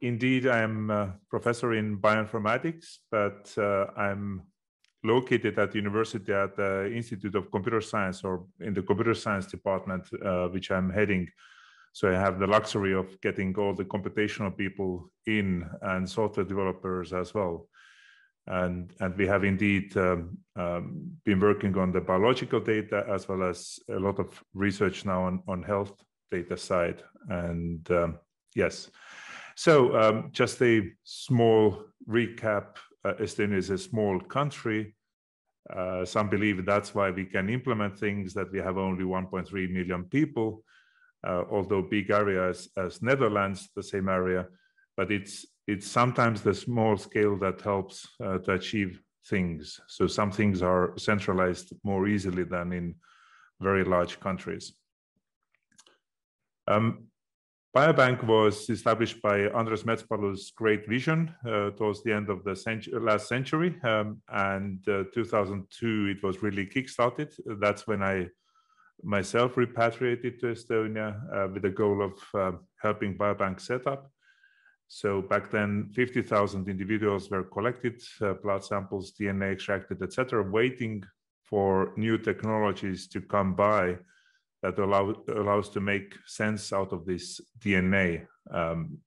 indeed, I'm a professor in bioinformatics, but uh, I'm located at the university at the Institute of Computer Science or in the computer science department, uh, which I'm heading. So I have the luxury of getting all the computational people in and software developers as well. And, and we have indeed um, um, been working on the biological data as well as a lot of research now on, on health data side. And um, yes, so um, just a small recap. Uh, Estonia is a small country. Uh, some believe that's why we can implement things that we have only 1.3 million people, uh, although big areas as Netherlands, the same area, but it's it's sometimes the small scale that helps uh, to achieve things. So some things are centralized more easily than in very large countries. Um, Biobank was established by Andres Metspalu's great vision uh, towards the end of the century, last century. Um, and uh, 2002, it was really kickstarted. That's when I myself repatriated to Estonia uh, with the goal of uh, helping Biobank set up. So back then, 50,000 individuals were collected, uh, blood samples, DNA extracted, etc., waiting for new technologies to come by that allow, allows to make sense out of this DNA. Um,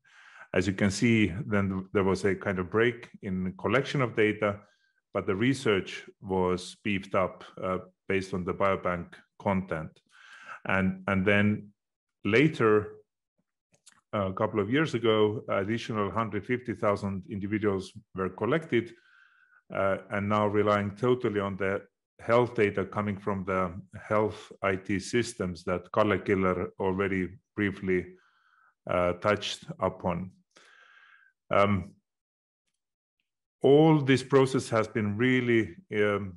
as you can see, then there was a kind of break in collection of data, but the research was beefed up uh, based on the biobank content. And, and then later, a couple of years ago, additional 150,000 individuals were collected, uh, and now relying totally on the health data coming from the health IT systems that Kalle Killar already briefly uh, touched upon. Um, all this process has been really um,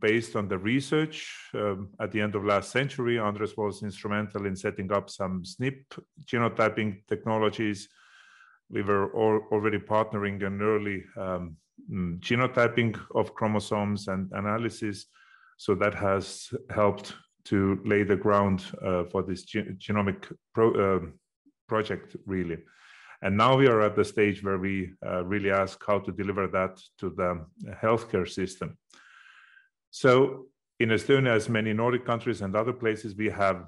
based on the research. Um, at the end of last century, Andres was instrumental in setting up some SNP genotyping technologies. We were all already partnering in early um, genotyping of chromosomes and analysis. So that has helped to lay the ground uh, for this ge genomic pro, uh, project, really. And now we are at the stage where we uh, really ask how to deliver that to the healthcare system. So in Estonia, as many Nordic countries and other places, we have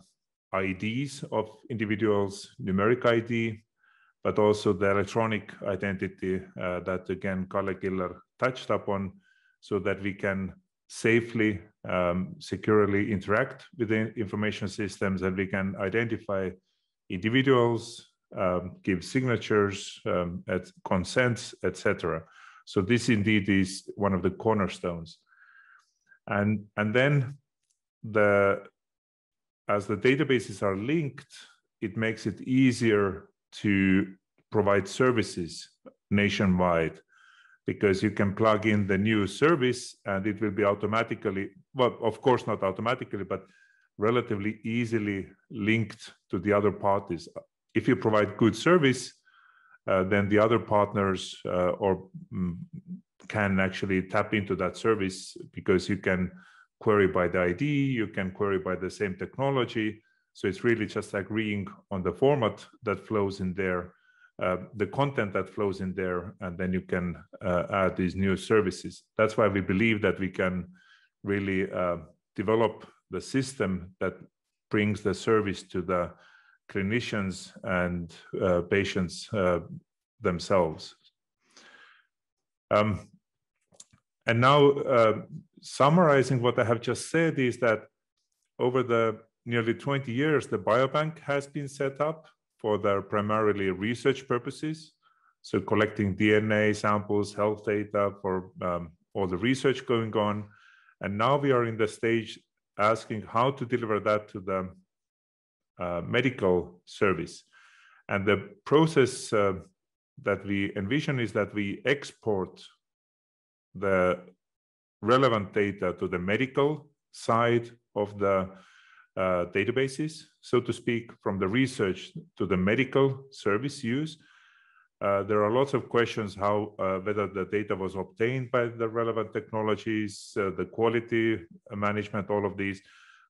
IDs of individuals, numeric ID, but also the electronic identity uh, that again Kalle Killar touched upon so that we can safely, um, securely interact with the information systems and we can identify individuals, um, give signatures, um, at consents, etc. So this indeed is one of the cornerstones. And, and then the, as the databases are linked, it makes it easier to provide services nationwide because you can plug in the new service and it will be automatically, well, of course, not automatically, but relatively easily linked to the other parties. If you provide good service, uh, then the other partners uh, or um, can actually tap into that service because you can query by the ID, you can query by the same technology, so it's really just agreeing on the format that flows in there, uh, the content that flows in there, and then you can uh, add these new services. That's why we believe that we can really uh, develop the system that brings the service to the clinicians and uh, patients uh, themselves. Um, and now, uh, summarizing what I have just said is that over the nearly 20 years, the biobank has been set up for their primarily research purposes. So collecting DNA samples, health data for um, all the research going on. And now we are in the stage asking how to deliver that to the uh, medical service. And the process uh, that we envision is that we export the relevant data to the medical side of the uh, databases, so to speak, from the research to the medical service use. Uh, there are lots of questions how uh, whether the data was obtained by the relevant technologies, uh, the quality management, all of these.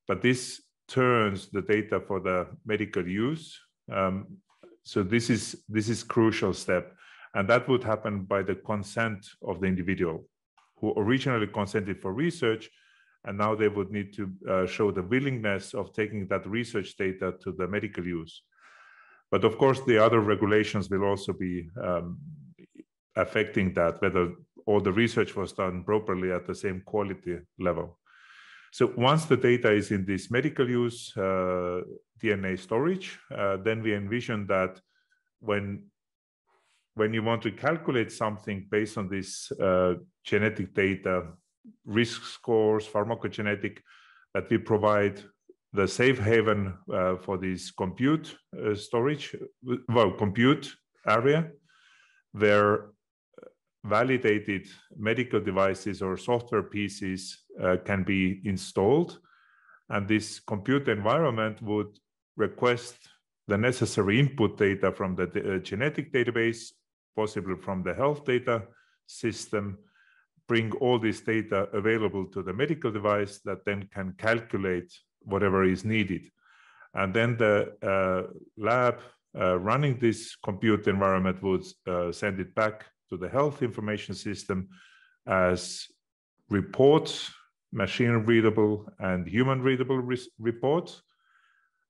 But this turns the data for the medical use um, So this is this is crucial step, and that would happen by the consent of the individual who originally consented for research, and now they would need to uh, show the willingness of taking that research data to the medical use. But of course, the other regulations will also be um, affecting that, whether all the research was done properly at the same quality level. So once the data is in this medical use uh, DNA storage, uh, then we envision that when when you want to calculate something based on this uh, genetic data, risk scores, pharmacogenetic, that we provide the safe haven uh, for this compute uh, storage, well, compute area, where validated medical devices or software pieces uh, can be installed. And this compute environment would request the necessary input data from the uh, genetic database, possibly from the health data system, bring all this data available to the medical device that then can calculate whatever is needed. And then the uh, lab uh, running this compute environment would uh, send it back to the health information system as reports, machine readable and human readable re reports.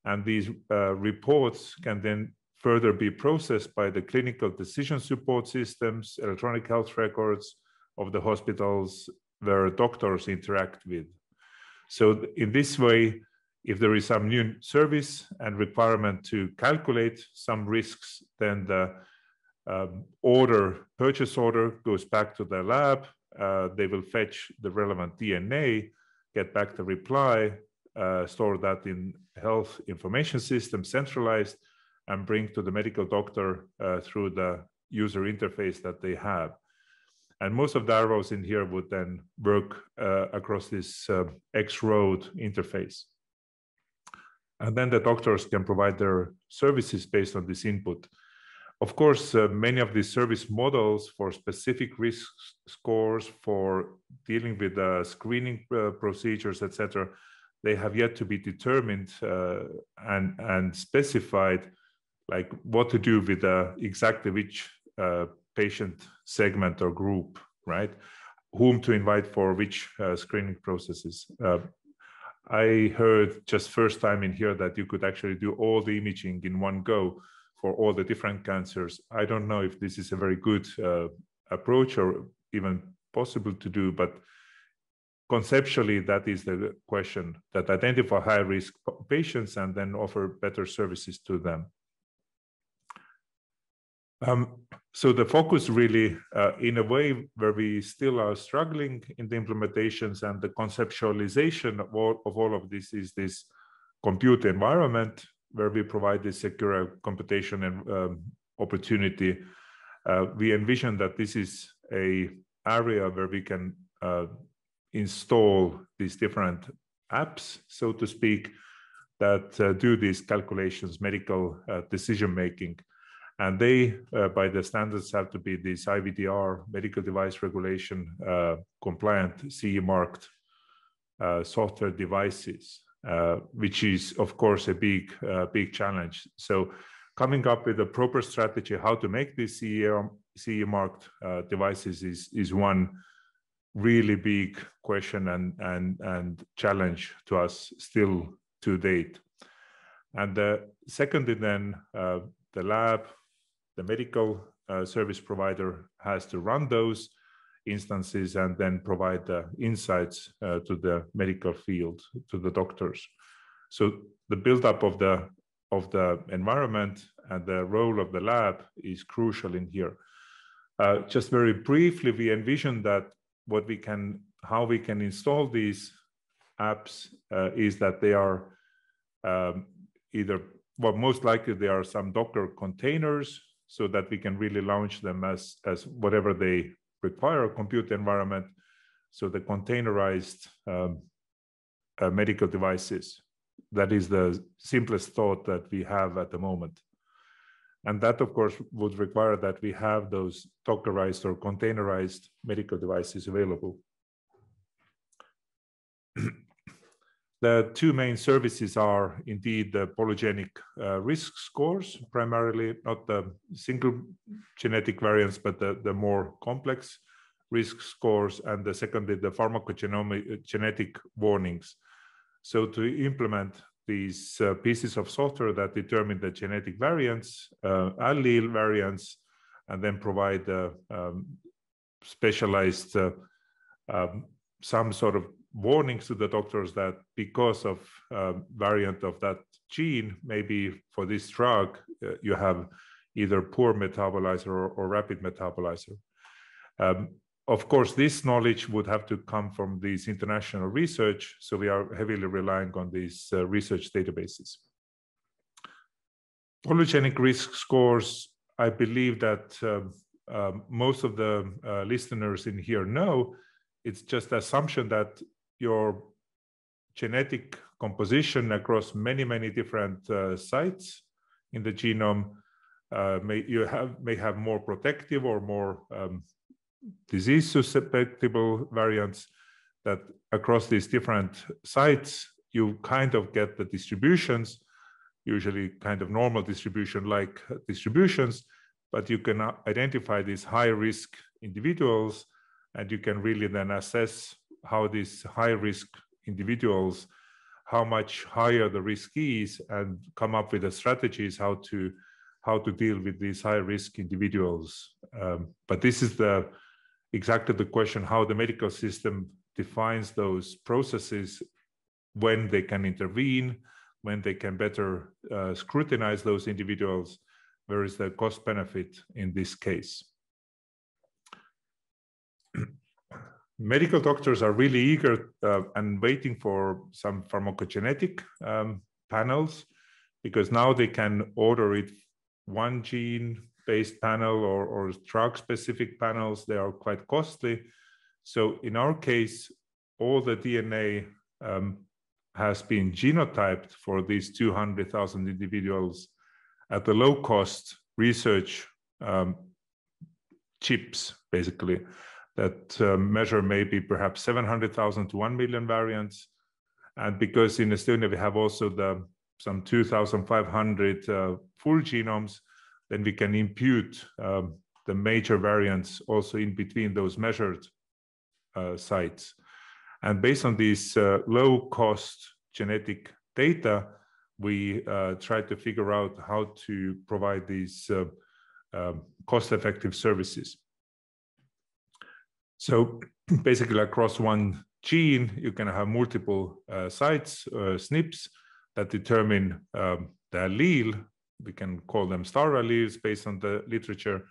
And these uh, reports can then further be processed by the clinical decision support systems, electronic health records of the hospitals where doctors interact with. So in this way, if there is some new service and requirement to calculate some risks, then the um, order, purchase order goes back to the lab. Uh, they will fetch the relevant DNA, get back the reply, uh, store that in health information system, centralized, and bring to the medical doctor uh, through the user interface that they have. And most of the arrows in here would then work uh, across this uh, X-road interface. And then the doctors can provide their services based on this input. Of course, uh, many of these service models for specific risk scores, for dealing with uh, screening uh, procedures, etc., they have yet to be determined uh, and and specified, like what to do with exactly which patient segment or group, right? Whom to invite for which screening processes. I heard just first time in here that you could actually do all the imaging in one go for all the different cancers. I don't know if this is a very good uh, approach or even possible to do, but conceptually, that is the question that identify high risk patients and then offer better services to them. Um, so the focus really, uh, in a way where we still are struggling in the implementations and the conceptualization of all of, all of this is this compute environment where we provide this secure computation and um, opportunity. Uh, we envision that this is a area where we can uh, install these different apps, so to speak, that uh, do these calculations, medical uh, decision making and they, uh, by the standards, have to be these IVDR medical device regulation uh, compliant CE marked uh, software devices, uh, which is, of course, a big, uh, big challenge. So, coming up with a proper strategy how to make these CE, CE marked uh, devices is is one really big question and and and challenge to us still to date. And the secondly, then the lab the medical uh, service provider has to run those instances and then provide the insights uh, to the medical field, to the doctors. So the buildup of the of the environment and the role of the lab is crucial in here. Uh, just very briefly, we envision that what we can, how we can install these apps uh, is that they are um, either, well, most likely there are some Docker containers so that we can really launch them as, as whatever they require a compute environment. So the containerized um, uh, medical devices, that is the simplest thought that we have at the moment. And that, of course, would require that we have those Dockerized or containerized medical devices available. The two main services are indeed the polygenic uh, risk scores, primarily not the single genetic variants, but the, the more complex risk scores, and the secondly, the pharmacogenomic uh, genetic warnings. So to implement these uh, pieces of software that determine the genetic variants, uh, allele variants, and then provide uh, um, specialized uh, um, some sort of warnings to the doctors that because of uh, variant of that gene, maybe for this drug, uh, you have either poor metabolizer or, or rapid metabolizer. Um, of course, this knowledge would have to come from these international research, so we are heavily relying on these uh, research databases. Polygenic risk scores, I believe that um, um, most of the uh, listeners in here know, it's just the assumption that your genetic composition across many, many different uh, sites in the genome uh, may you have may have more protective or more um, disease susceptible variants that across these different sites you kind of get the distributions usually kind of normal distribution like distributions but you can identify these high risk individuals and you can really then assess how these high risk individuals how much higher the risk is and come up with the strategies how to how to deal with these high risk individuals. Um, but this is the exactly the question how the medical system defines those processes when they can intervene when they can better uh, scrutinize those individuals where is the cost benefit in this case medical doctors are really eager uh, and waiting for some pharmacogenetic um, panels because now they can order it one gene based panel or, or drug specific panels. They are quite costly. So in our case all the dna um, has been genotyped for these 200000 individuals at the low cost research um, chips basically that uh, measure maybe perhaps 700,000 to 1 million variants. And because in Estonia we have also the some 2,500 uh, full genomes, then we can impute um, the major variants also in between those measured uh, sites. And based on these uh, low cost genetic data, we uh, try to figure out how to provide these uh, um, cost effective services. So basically across one gene, you can have multiple uh, sites, uh, SNPs, that determine um, the allele. We can call them star alleles based on the literature,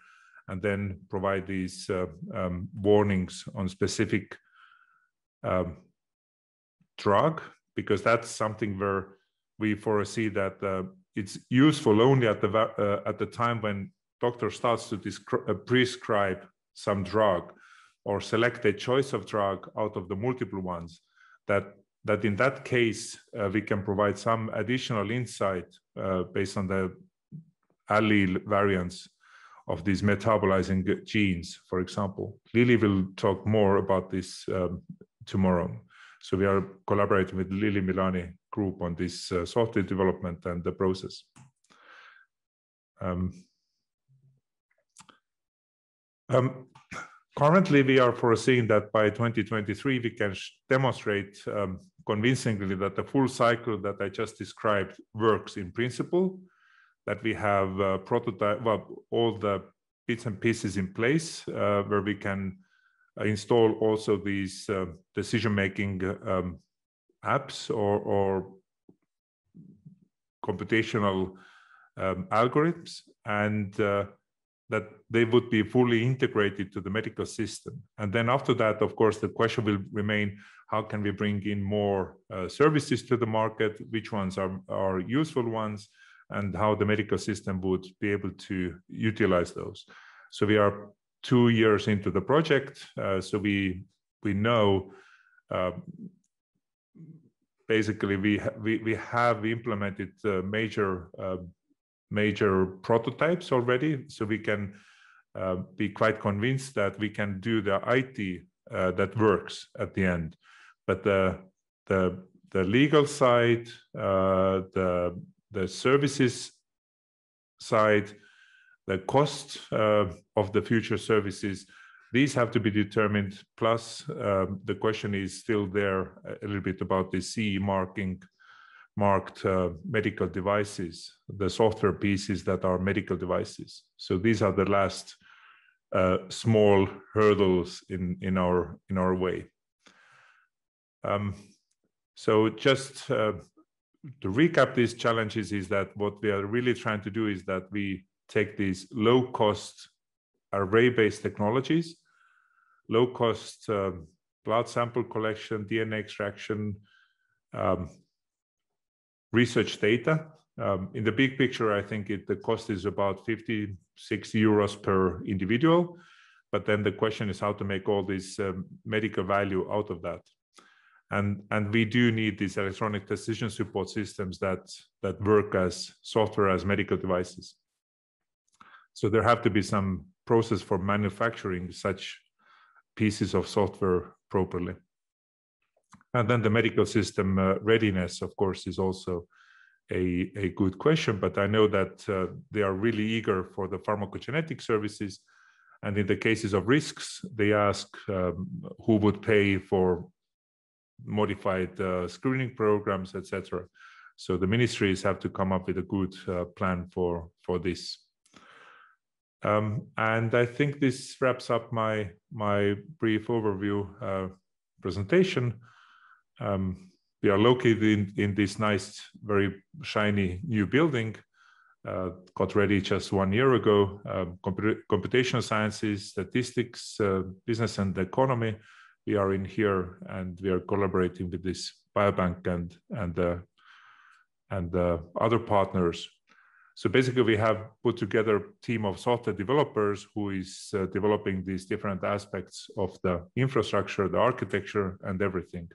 and then provide these uh, um, warnings on specific um, drug, because that's something where we foresee that uh, it's useful only at the uh, at the time when doctor starts to uh, prescribe some drug or select a choice of drug out of the multiple ones that that in that case uh, we can provide some additional insight uh, based on the allele variants of these metabolizing genes. For example Lili will talk more about this um, tomorrow. So we are collaborating with Lili Milani group on this uh, software development and the process. Um, um, Currently, we are foreseeing that by 2023, we can demonstrate um, convincingly that the full cycle that I just described works in principle, that we have uh, prototype, well, all the bits and pieces in place uh, where we can uh, install also these uh, decision-making um, apps or, or computational um, algorithms. And uh, that they would be fully integrated to the medical system. And then after that, of course, the question will remain, how can we bring in more uh, services to the market? Which ones are, are useful ones? And how the medical system would be able to utilize those. So we are two years into the project. Uh, so we, we know uh, basically we, ha we, we have implemented major uh, major prototypes already, so we can uh, be quite convinced that we can do the IT uh, that works at the end. But the the the legal side, uh, the the services side, the cost uh, of the future services. These have to be determined. Plus, um, the question is still there a little bit about the CE marking marked uh, medical devices, the software pieces that are medical devices. So these are the last uh, small hurdles in in our in our way. Um, so just uh, to recap these challenges is that what we are really trying to do is that we take these low cost array-based technologies, low cost um, blood sample collection, DNA extraction, um, research data. Um, in the big picture, I think it, the cost is about 56 euros per individual. But then the question is how to make all this um, medical value out of that. And, and we do need these electronic decision support systems that, that work as software as medical devices. So there have to be some process for manufacturing such pieces of software properly. And then the medical system uh, readiness, of course, is also a, a good question, but I know that uh, they are really eager for the pharmacogenetic services. And in the cases of risks, they ask um, who would pay for modified uh, screening programs, etc. So the ministries have to come up with a good uh, plan for, for this. Um, and I think this wraps up my, my brief overview uh, presentation. Um, we are located in, in this nice, very shiny new building. Uh, got ready just one year ago. Um, computational sciences, statistics, uh, business and economy. We are in here, and we are collaborating with this biobank and and uh, and uh, other partners. So basically, we have put together a team of software developers who is uh, developing these different aspects of the infrastructure, the architecture, and everything.